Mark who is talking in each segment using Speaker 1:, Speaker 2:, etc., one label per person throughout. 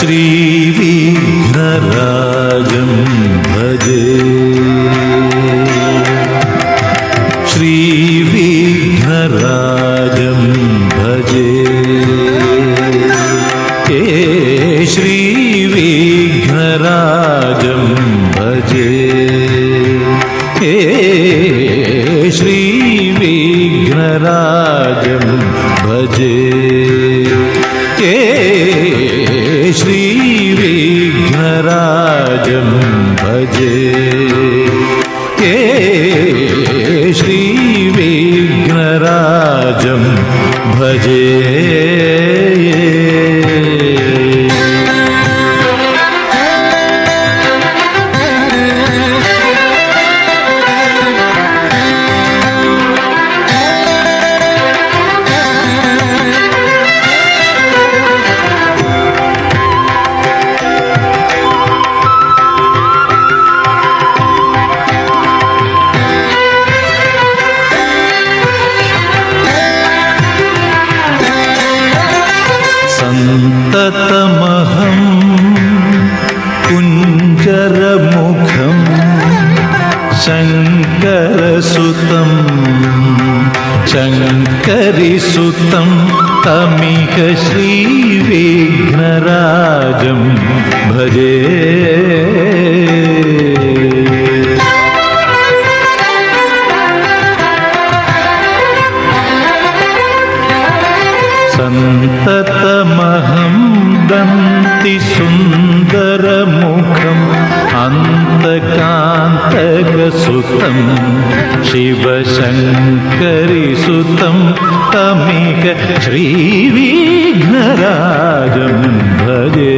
Speaker 1: श्रीविघ्नराजं भजे। श्रीविघ्नराजं भजे। हे श्रीविघ्नराजं भजे सन्ततमहं कुञ्जरमुखं शङ्करसुतं शङ्करिसुतं तमिह श्रीविघ्नराजं भजे अन्तकान्तकसुतं शिवशङ्करिसुतं तमिह श्रीविघ्नराजं भजे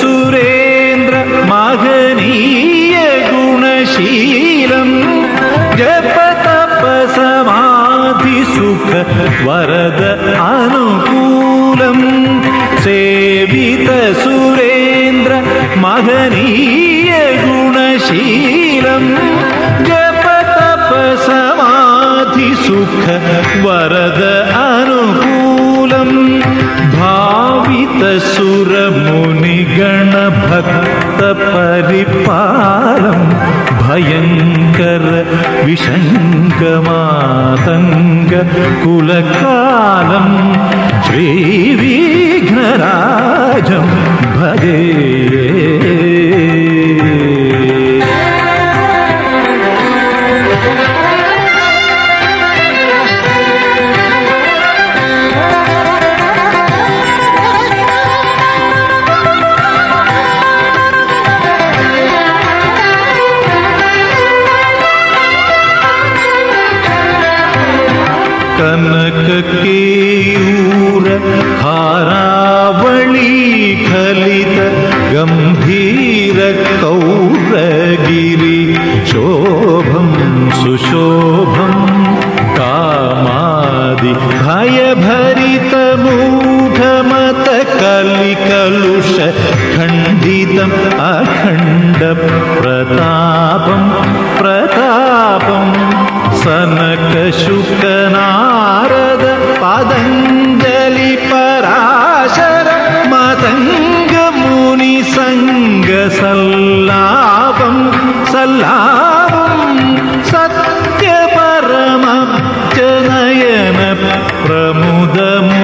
Speaker 1: சுரேந்திர மகனீய குணசீலம். ஜப தப சமாதி சுக வரத அனுகூலம். சேவித சுரேந்திர மகனீய குணசீலம். ஜப தப சமாதி சுக வரத அனுகூலம். भावितसुरमुनिगणभक्तपरिपालम् भयङ्कर विशङ्कमातङ्ग कुलकालं श्रीविघ्नराजं भजे कौरगिरि शोभं सुशोभं कामादि। भयभरितमूढमत कलिकलुष खण्डितम् अखण्ड प्रतापं प्रतापम्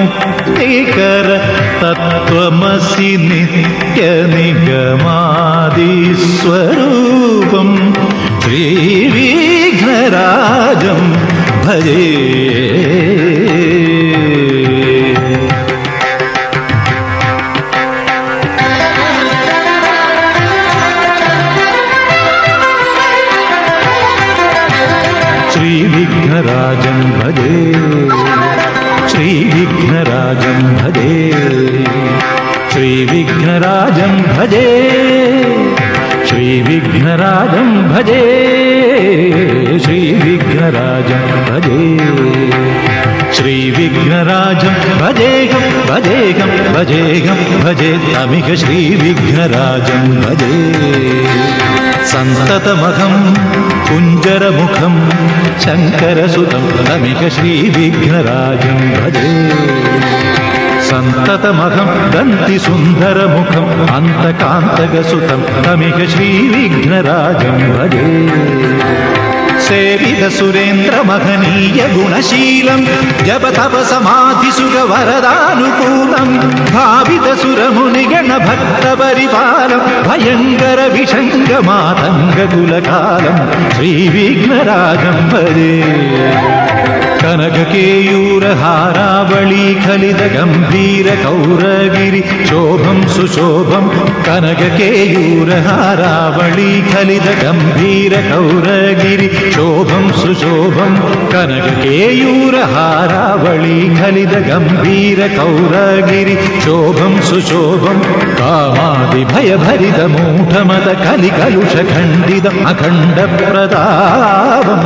Speaker 1: प्रमुदमुक्तिकर तत्त्वमसि नित्यनिगमादिस्वरूपम् श्रीविघ्नराजं भजे श्रीविघ्नराजं भजे। श्री श्रीविघ्नराजं भजे। श्री श्रीविघ्नराजं भजे। श्री श्रीविघ्नराजं भजे। श्री श्रीविघ्नराजं भजे श्री श्रीविघ्नराजं भजेहं भजेहं भजेहं भजे तमिह श्रीविघ्नराजं भजे। सन्ततमहं कुञ्जरमुखं शङ्करसुतं तमिह श्रीविघ्नराजं भजे सन्ततमहं दन्तिसुन्दरमुखम् अन्तकान्तकसुतं तमिह श्रीविघ्नराजं भजे సేవిత సురేంద్ర మహనీయ గుణశీలం జప తప సమాధి సుగ వరదానుకూలం భావిత సురముని గణ భక్త పరిపాలం భయంకర విషంగ మాతంగ కులకాలం శ్రీ విఘ్నరాజం భజే कनककेयूरहारावळी खलित गम्भीर कौरगिरि शोभं सुशोभं कनककेयूरहारावळी खलित गम्भीर कौरगिरि शोभं सुशोभं कनककेयूरहारावळी खलित गम्भीर कौरगिरि शोभं सुशोभं कामादिभयभरितमूढमत कलिकलुषखण्डितम् अखण्डप्रतापम्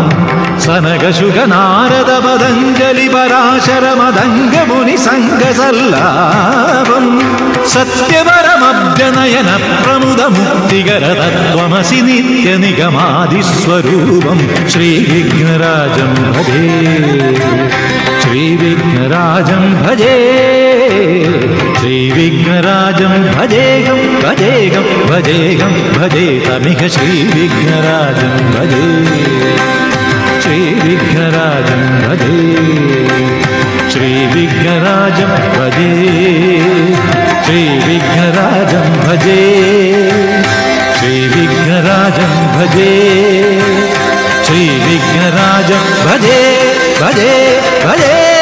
Speaker 1: സനകശുഖനാരദ പതഞ്ജലി പരാശരമതംഗ മുനി സംഘസല്ലാപം സത്യപരമഭ്യനയന പ്രമുദ മുക്തികര തത്വമസി മുക്തികരതത്വമസി നിത്യനിഗമാദിസ്വരൂപം ശ്രീവിഘ്നരാജം ഭജേ. ശ്രീവിഘ്നരാജം ഭജേ. ശ്രീവിഘ്നരാജം ഭജേകം ഭജേകം ഭജേകം ഭജേ തമിഹ ശ്രീവിഘ്നരാജം ഭജേ. श्रीविघ्नराजं भजे। श्रीविघ्नराजं भजे। श्रीविघ्नराजं भजे। श्रीविघ्नराजं भजे। श्रीविघ्नराजं भजे भजे भजे